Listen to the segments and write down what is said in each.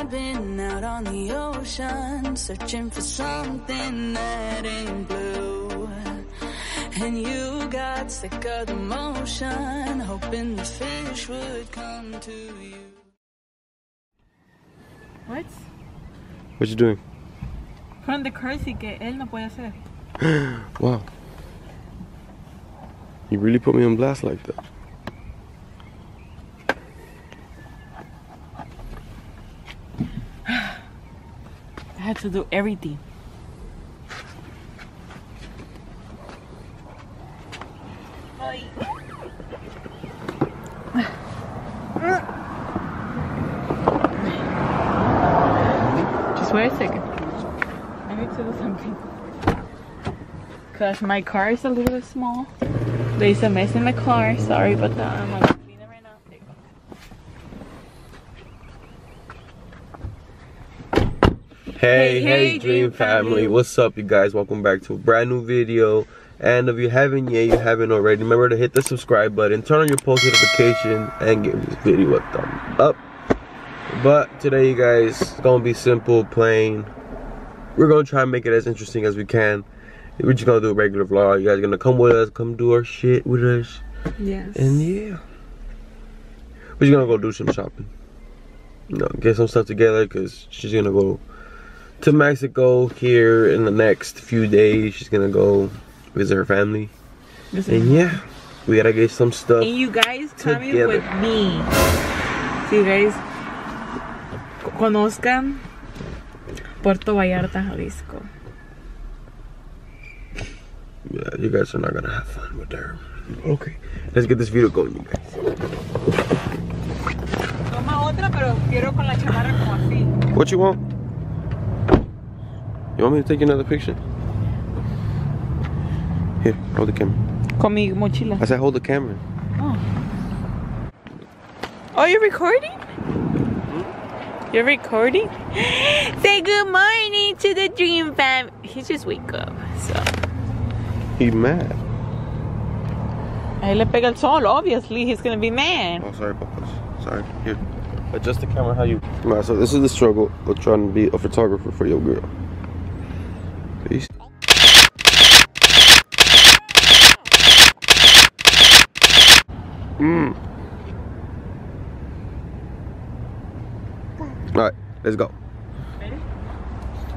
I've been out on the ocean, searching for something that ain't blue. And you got sick of the motion, hoping the fish would come to you. What? What you doing? Fueron de Cursey que él no puede hacer. Wow. You really put me on blast like that. I had to do everything. Just wait a second. I need to do something. Cause my car is a little small. There's a mess in my car. Sorry about that. I'm gonna clean it right now. There you go. Hey, Hey, Dream Dream family. family. What's up, you guys? Welcome back to a brand new video. And if you haven't yet, you haven't already, remember to hit the subscribe button, turn on your post notification, and give this video a thumb up. But today, you guys, it's gonna be simple, plain. We're gonna try and make it as interesting as we can. We're just gonna do a regular vlog. You guys are gonna come with us, come do our shit with us. Yes. And yeah, we're just gonna go do some shopping. You know, get some stuff together because she's gonna go to Mexico here in the next few days. She's gonna go visit her family. This And yeah, we gotta get some stuff. And you guys coming with me. So you guys conozcan Puerto Vallarta, Jalisco. Yeah, you guys are not gonna have fun with her. Okay, let's get this video going, you guys. Toma otra, pero quiero con la chamarra como así. What you want? You want me to take another picture? Here, hold the camera. Con mi mochila. I said hold the camera. Oh, Are hmm? you're recording? You're recording? Say good morning to the dream fam. He just wake up, so. He mad. Ahí le pega el sol, obviously he's gonna be mad. Oh, sorry about this. Sorry. Here. Adjust the camera how you. Alright, so this is the struggle of trying to be a photographer for your girl. Peace. Mm. Alright, let's go.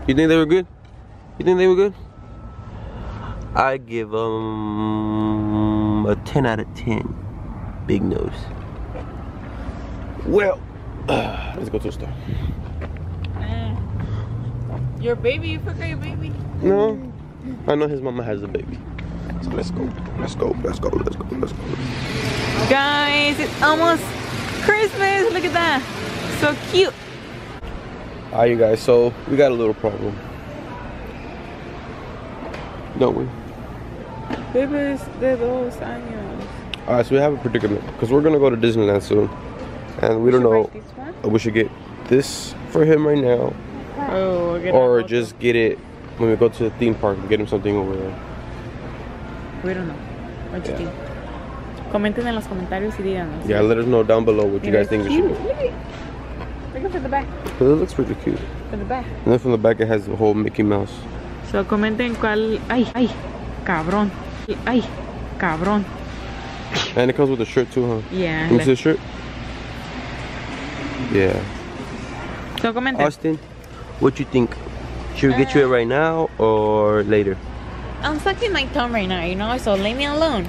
You think they were good? You think they were good? I give them a 10 out of 10. Big nose. Well, let's go to the store. Your baby, you forgot your baby. No, I know his mama has a baby. So let's go. Let's go. Let's go. Let's go. Let's go. Guys, it's almost Christmas. Look at that. So cute. Alright, you guys. So we got a little problem, don't we? Bebes de dos años. Alright, so we have a predicament because we're gonna go to Disneyland soon, and we don't know. This one? if We should get this for him right now, Oh, or just get it when we go to the theme park and get him something over there. We don't know. What you Yeah. think? Comenten en los comentarios y díganos. Yeah, let us know down below what you guys think we should do. Look at it. The back. it looks pretty cute. For the back. And then from the back it has the whole Mickey Mouse. So comenten cuál. Ay, ay, cabrón. Ay, cabrón. And it comes with a shirt too, huh? Yeah. You see the shirt? Yeah. So comenten. Austin, what you think? Should we get you it uh, right now or later? I'm sucking my thumb right now, you know, so leave me alone.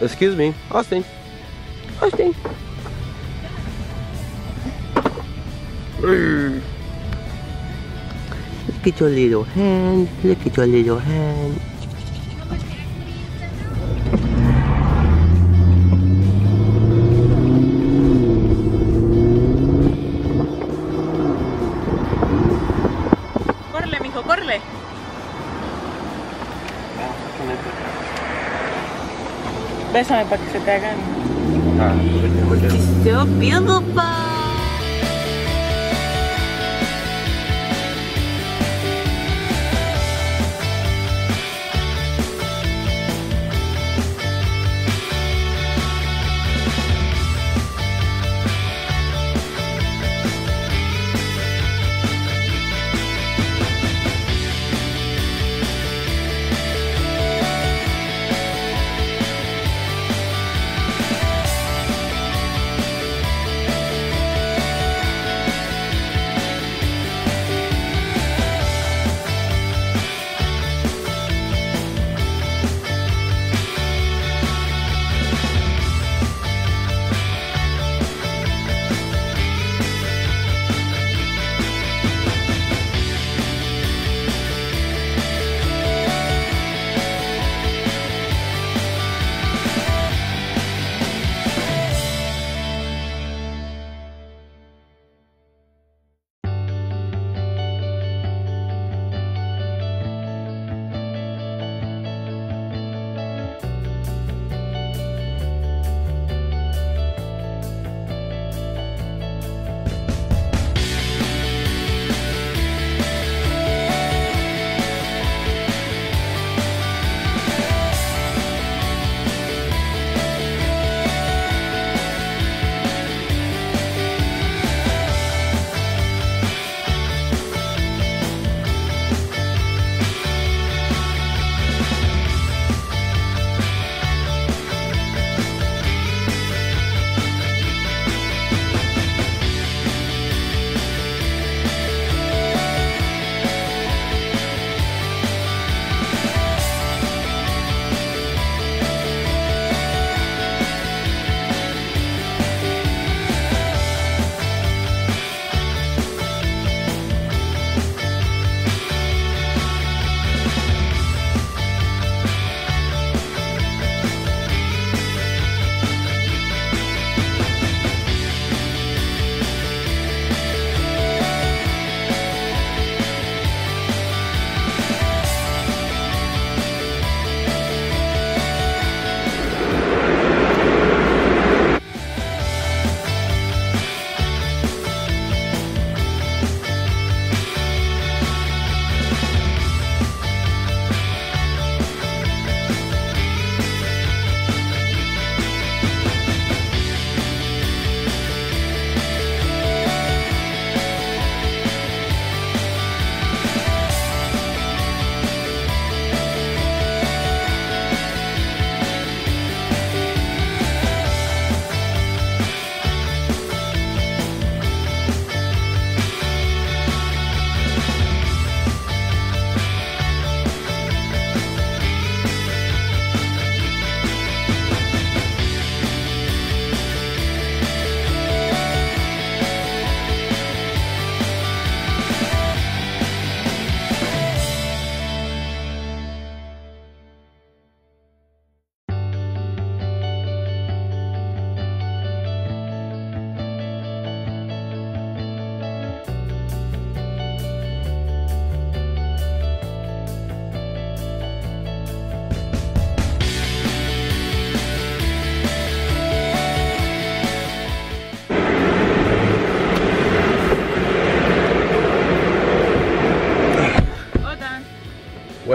Excuse me, Austin. Austin. Look at your little hand. Look at your little hand. Bésame para que se te hagan. Ah, beautiful.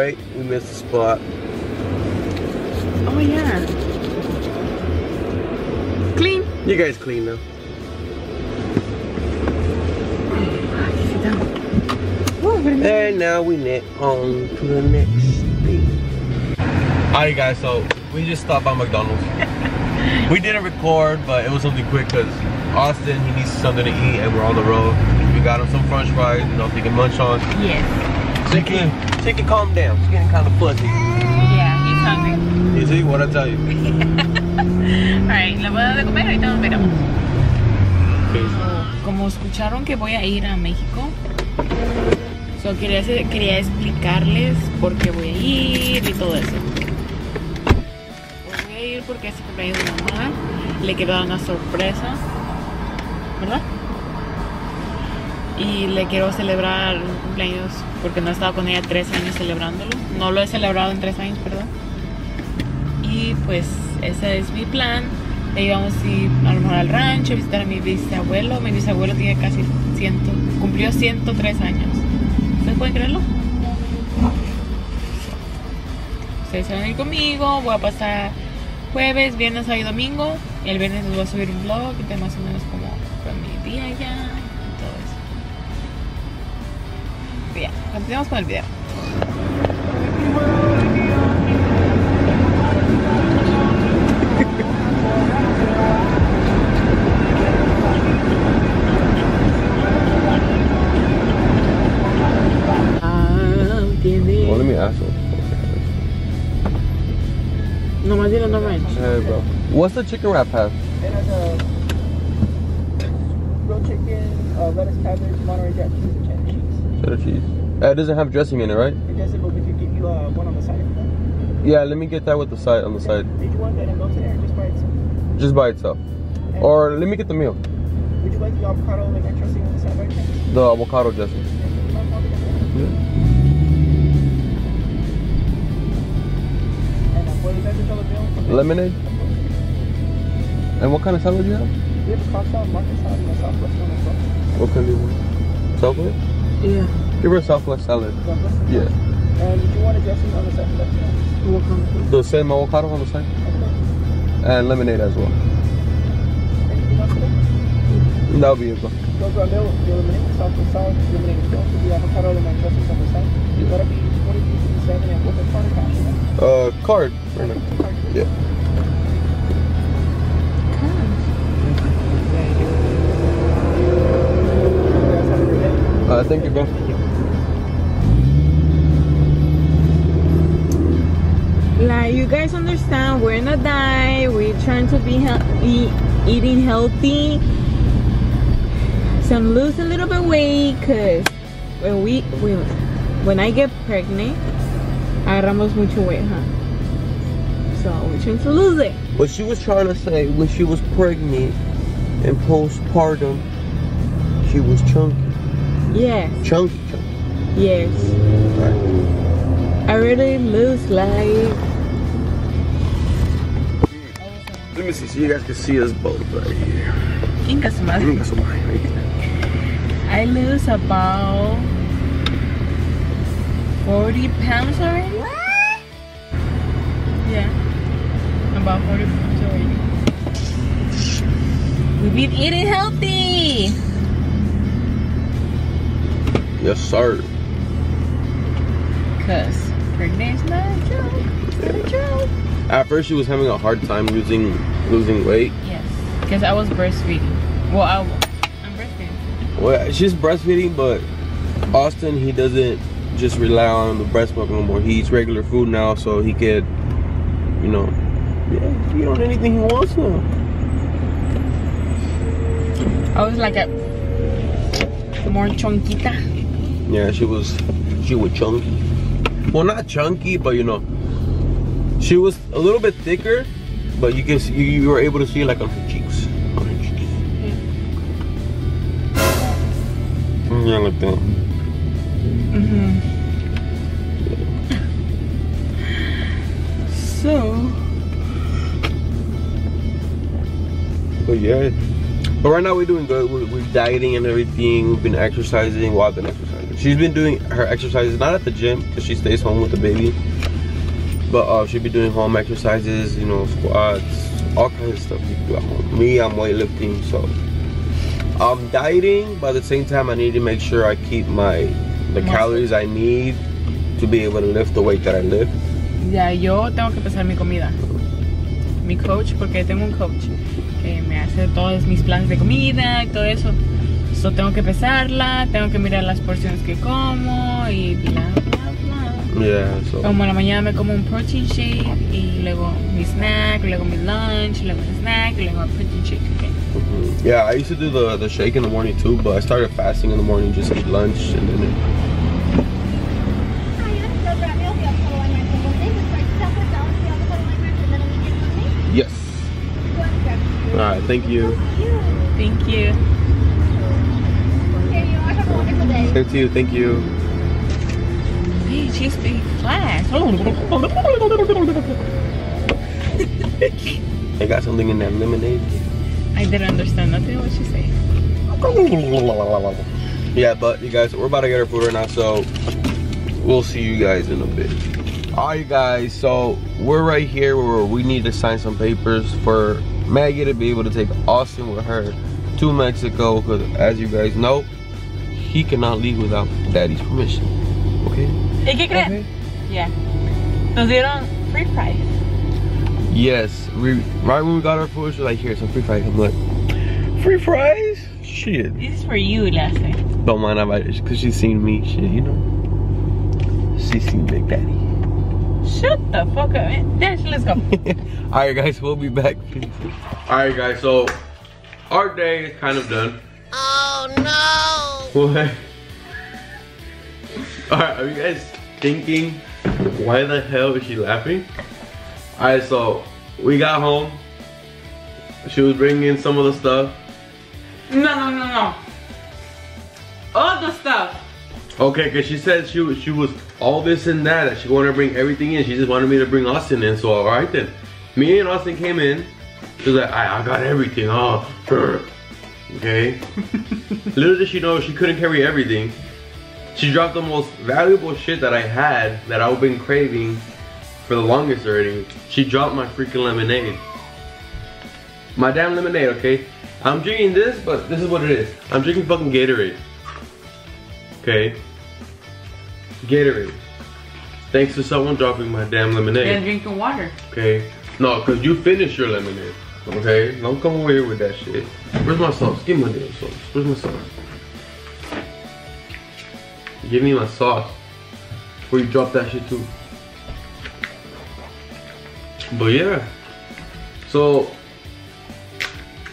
Wait, we missed a spot. Oh yeah. Clean. You guys clean now. Sit down. What a minute. And now we net on to the next thing. Alright guys, so we just stopped by McDonald's. we didn't record, but it was something quick because Austin, he needs something to eat and we're on the road. We got him some french fries, you know, so he can munch on. Yes. So he can, calm down. He's getting kind of fuzzy. Yeah, he's something. You see what I tell you? Alright, le voy a dar de comer, ahorita nos veremos. Como escucharon que voy a ir a México, so quería, quería explicarles por qué voy a ir y todo eso. Voy a ir porque es el cumpleaños de mi mamá, le quiero dar una sorpresa, ¿verdad? Y le quiero celebrar cumpleaños porque no he estado con ella tres años celebrándolo. No lo he celebrado en tres años, perdón. Y pues ese es mi plan. De ahí vamos a ir a lo mejor al rancho, visitar a mi bisabuelo. Mi bisabuelo tiene casi 100, cumplió 103 años. ¿Ustedes pueden creerlo? Ustedes se van a ir conmigo, voy a pasar jueves, viernes, y domingo. El viernes les voy a subir un vlog de más o menos como fue mi día ya Bien, continuamos con el video. Tiene. Well, let me ask him. Nomás dile no ranch. Hey, bro. What's the chicken wrap have? It has a grilled chicken, uh, lettuce, cabbage, Monterey Jack cheese, and cheddar cheese. Uh, it doesn't have dressing in it, right? It doesn't, but we could give you uh, one on the side. Yeah, let me get that with the side on the side, Did you want that in both there or just by itself? just by itself. Or let me get the meal, Would you like the avocado like extra thing on the side by the avocado dressing. Yeah, you might want to get that. Yeah. And uh, what is that the dollar bill? Lemonade. And what kind of salad do you have? We have a Cobb salad, market salad, and a Southwest one as well. What kind do you want? Southwest? Yeah. Give her a Southwest salad. Southwest? Yeah. And did you want a dressing on the side of that? Yeah. The same avocado on the side Okay. and lemonade as well. Anything else today? That'll be it, bro. Those are available. The eliminate Southwest salad, eliminate as well. The avocado and my dressings on the side. Yeah. That'll be 23 and with a card or cash. Uh, card. Right now. Card. Yeah. Thank you, bro. Like you guys understand, we're in a diet. We're trying to be eating healthy. So I'm losing a little bit weight, cause when we, we when I get pregnant, agarramos mucho weight, huh? So we're trying to lose it. What she was trying to say when she was pregnant and postpartum, she was chunky. Yes, Chunky, chunky. yes. Right. I really lose like Let me see so you guys can see us both right here. Inca su madre. Somebody right here. I lose about 40 pounds already. What? Yeah. About 40 pounds already. We've been eating healthy. Yes, sir. Cause pregnant is not a joke. It's not a joke. At first, she was having a hard time losing losing weight. Yes. Because I was breastfeeding. Well, I, I'm breastfeeding. Well, she's breastfeeding, but Austin he doesn't just rely on the breast milk no more. He eats regular food now, so he could, you know, yeah, eat on anything he wants now. I was like a more chonquita. Yeah, she was she was chunky. Well, not chunky, but you know, she was a little bit thicker, but you can see, you, were able to see like on her cheeks, on her cheeks. Yeah, like that. Mm-hmm. So, But yeah. But right now we're doing good. We're, we're dieting and everything. We've been exercising. Well, I've been exercising. She's been doing her exercises not at the gym because she stays home with the baby. But uh, she'll be doing home exercises. You know, squats, all kinds of stuff you can do at home. Me, I'm weightlifting, so I'm dieting. But at the same time, I need to make sure I keep my the Muscle. calories I need to be able to lift the weight that I lift. ya yo tengo que pesar mi comida. Mi coach, porque tengo un coach me hace todos mis planes de comida y todo eso. So tengo que pesarla, tengo que mirar las porciones que como y bla bla bla. Yeah, so. Como en la mañana me como un protein shake y luego mi snack, luego mi lunch, luego mi snack, luego mi protein shake. Okay. Mhm. Yeah, I used to do the, the shake in the morning too, but I started fasting in the morning, just eat lunch and then. Yes. Alright, thank you. Thank you. Same to you, thank you. Hey, she speak fast. I got something in that lemonade. I didn't understand nothing what she said. Yeah, but you guys, we're about to get our food right now, so we'll see you guys in a bit. Alright guys, so we're right here where we need to sign some papers for Maggie to be able to take Austin with her to Mexico because as you guys know, he cannot leave without daddy's permission. Okay? ¿Y qué creen? Yeah. Nos dieron free price. Yes, we right when we got our food, she's like, here, some free fries. I'm like, free fries? Shit. This is for you, Lassie. Don't mind about it, because she's seen me, shit, you know. She's seen Big Daddy. Shut the fuck up, man. Dash, let's go. Alright guys, we'll be back. Alright guys, so our day is kind of done. Oh no! What? Alright, are you guys thinking why the hell is she laughing? Alright, so we got home. She was bringing in some of the stuff. No, no, no, no. All the stuff. Okay, cause she said she she was all this and that, that she wanted to bring everything in. She just wanted me to bring Austin in. So all right then, me and Austin came in. She was like, I, I got everything. Oh, okay. Little did she know she couldn't carry everything. She dropped the most valuable shit that I had that I've been craving for the longest already. She dropped my freaking lemonade. My damn lemonade, okay? I'm drinking this, but this is what it is. I'm drinking fucking Gatorade. Okay. Gatorade. Thanks to someone dropping my damn lemonade. And drinking water. Okay. No, cause you finished your lemonade. Okay. Don't come over here with that shit. Where's my sauce? Give me my damn sauce. Where's my sauce? Give me my sauce. Before you drop that shit too. But yeah. So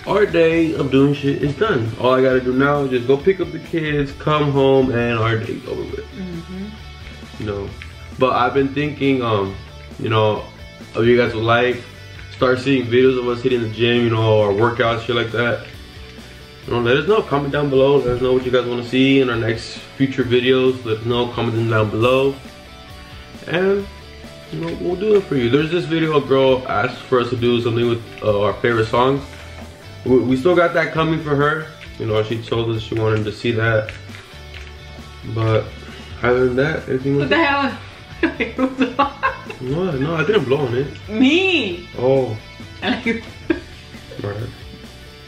our day of doing shit is done. All I gotta do now is just go pick up the kids, come home, and our day's over with. Mm-hmm. You know. But I've been thinking, um, you know, if you guys would like, start seeing videos of us hitting the gym, you know, or workouts, shit like that. You know, let us know. Comment down below. Let us know what you guys want to see in our next future videos. Let us know. Comment them down below. And you know, we'll do it for you. There's this video a girl asked for us to do something with uh, our favorite songs. We, we still got that coming for her. You know, she told us she wanted to see that. But other than that, everything was What the hell? what? No, I didn't blow on it. Me. Oh, alright.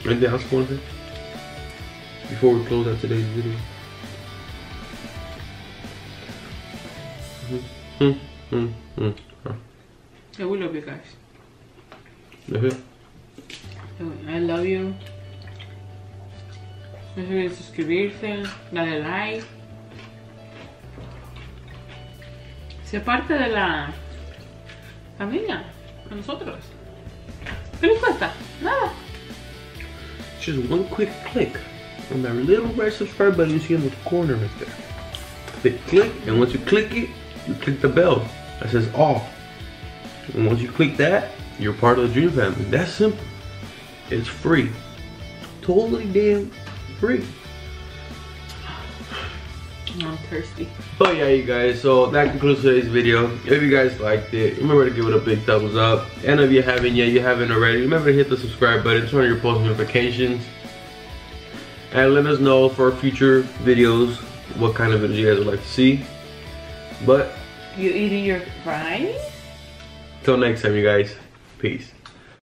Anything else you want to say? Before we close out today's video. Mm, mm, mm, mm. I will love you guys. That's it. I love you. No se olviden suscribirse, darle like. Ser parte de la familia con nosotros. ¿Qué les cuesta? Nada. Just one quick click on that little red subscribe button you see in the corner right there. Click, click, and once you click it, you click the bell that says all. And once you click that, you're part of the Dream Family. That's simple. It's free. Totally damn free. I'm thirsty. But yeah, you guys, so that concludes today's video. If you guys liked it, remember to give it a big thumbs up. And if you haven't yet, you haven't already, remember to hit the subscribe button, turn on your post notifications. And let us know for future videos what kind of videos you guys would like to see. But You eating your fries? till next time, you guys, peace.